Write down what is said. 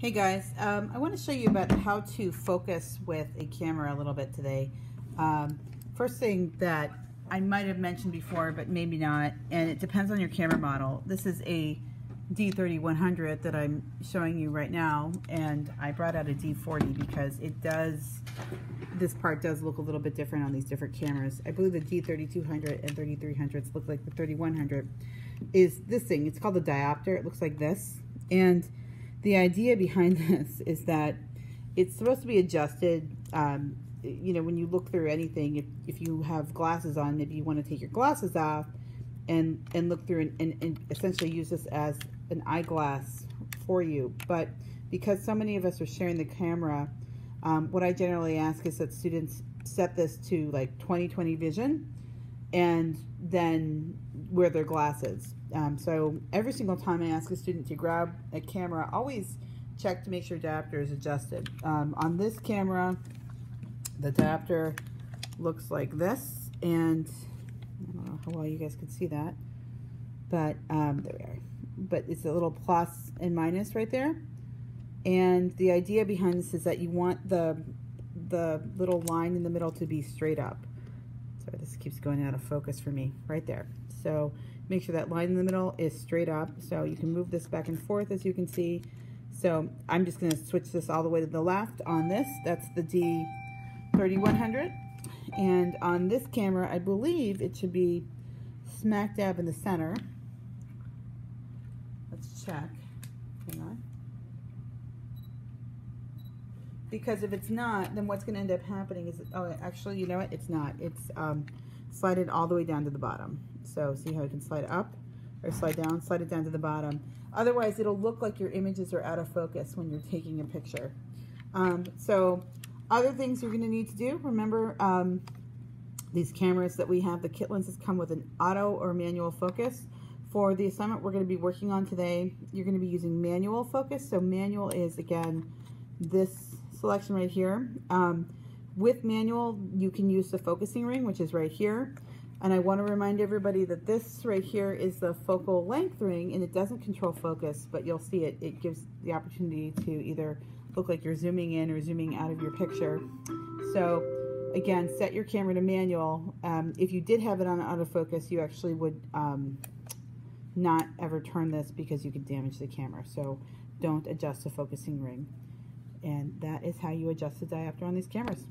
Hey guys, um, I want to show you about how to focus with a camera a little bit today. Um, first thing that I might have mentioned before, but maybe not, and it depends on your camera model. This is a D3100 that I'm showing you right now, and I brought out a D40 because it does, this part does look a little bit different on these different cameras. I believe the D3200 and 3300s look like the 3100 is this thing. It's called the diopter. It looks like this, and the idea behind this is that it's supposed to be adjusted. Um, you know, when you look through anything, if, if you have glasses on, maybe you want to take your glasses off and, and look through and, and, and essentially use this as an eyeglass for you. But because so many of us are sharing the camera, um, what I generally ask is that students set this to like 20/20 vision and then wear their glasses. Um, so every single time I ask a student to grab a camera, always check to make sure diopter is adjusted. Um, on this camera, the diopter looks like this, and I don't know how well you guys can see that, but um, there we are. But it's a little plus and minus right there. And the idea behind this is that you want the the little line in the middle to be straight up. Sorry, this keeps going out of focus for me, right there. So make sure that line in the middle is straight up. So you can move this back and forth as you can see. So I'm just gonna switch this all the way to the left on this. That's the D3100. And on this camera, I believe it should be smack dab in the center. Let's check, hang on. Because if it's not, then what's gonna end up happening is, oh, actually, you know what? It's not. It's um, slide it all the way down to the bottom. So see how you can slide up or slide down, slide it down to the bottom. Otherwise, it'll look like your images are out of focus when you're taking a picture. Um, so other things you're gonna need to do, remember um, these cameras that we have, the kit lenses come with an auto or manual focus. For the assignment we're gonna be working on today, you're gonna be using manual focus. So manual is, again, this selection right here. Um, with manual, you can use the focusing ring, which is right here. And I want to remind everybody that this right here is the focal length ring and it doesn't control focus, but you'll see it. It gives the opportunity to either look like you're zooming in or zooming out of your picture. So again, set your camera to manual. Um, if you did have it on autofocus, you actually would um, not ever turn this because you could damage the camera. So don't adjust the focusing ring. And that is how you adjust the diopter on these cameras.